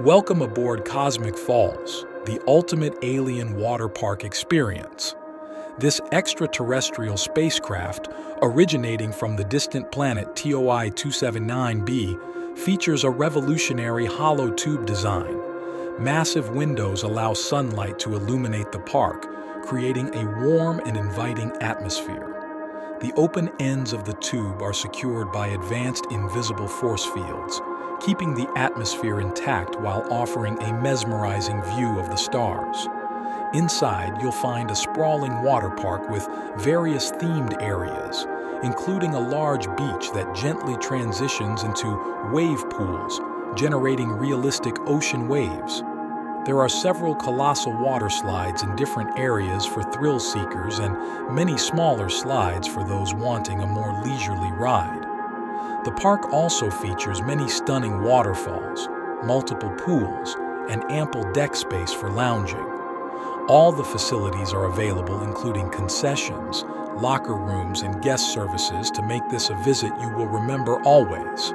Welcome aboard Cosmic Falls, the ultimate alien water park experience. This extraterrestrial spacecraft, originating from the distant planet TOI 279b, features a revolutionary hollow tube design. Massive windows allow sunlight to illuminate the park, creating a warm and inviting atmosphere. The open ends of the tube are secured by advanced invisible force fields, keeping the atmosphere intact while offering a mesmerizing view of the stars. Inside, you'll find a sprawling water park with various themed areas, including a large beach that gently transitions into wave pools, generating realistic ocean waves. There are several colossal water slides in different areas for thrill seekers and many smaller slides for those wanting a more leisurely ride. The park also features many stunning waterfalls, multiple pools, and ample deck space for lounging. All the facilities are available including concessions, locker rooms, and guest services to make this a visit you will remember always.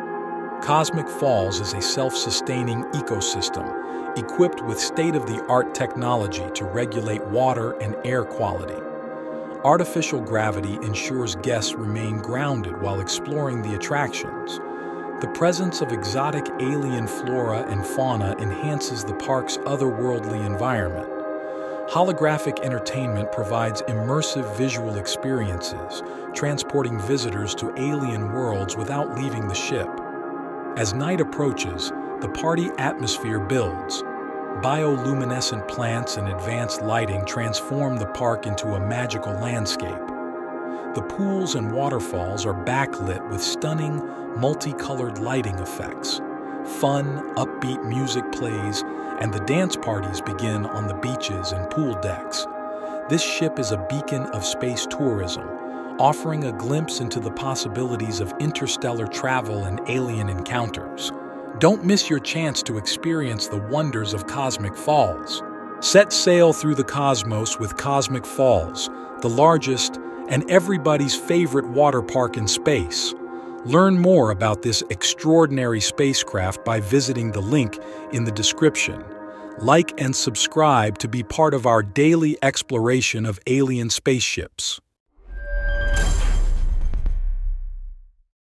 Cosmic Falls is a self-sustaining ecosystem equipped with state-of-the-art technology to regulate water and air quality. Artificial gravity ensures guests remain grounded while exploring the attractions. The presence of exotic alien flora and fauna enhances the park's otherworldly environment. Holographic entertainment provides immersive visual experiences, transporting visitors to alien worlds without leaving the ship. As night approaches, the party atmosphere builds, Bioluminescent plants and advanced lighting transform the park into a magical landscape. The pools and waterfalls are backlit with stunning, multicolored lighting effects. Fun, upbeat music plays, and the dance parties begin on the beaches and pool decks. This ship is a beacon of space tourism, offering a glimpse into the possibilities of interstellar travel and alien encounters. Don't miss your chance to experience the wonders of Cosmic Falls. Set sail through the cosmos with Cosmic Falls, the largest and everybody's favorite water park in space. Learn more about this extraordinary spacecraft by visiting the link in the description. Like and subscribe to be part of our daily exploration of alien spaceships.